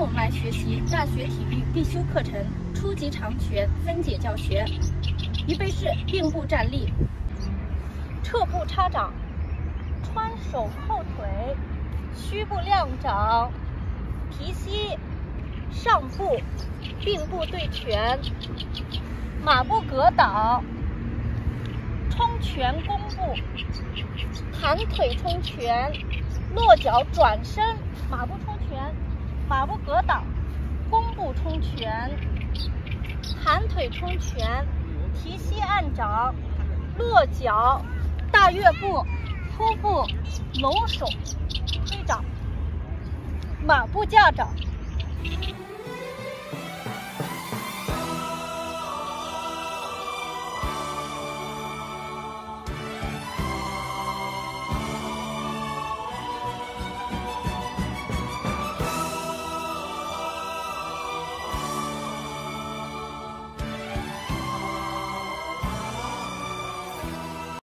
我们来学习大学体育必修课程初级长拳分解教学。预备式并步站立，撤步插掌，穿手后腿，虚步亮掌，提膝，上步，并步对拳，马步格挡，冲拳弓步，弹腿冲拳，落脚转身，马步冲拳，马步格挡，弓步冲拳，弹腿冲拳，提膝按掌，落脚，大跃步，扑步，搂手，推掌，马步架掌。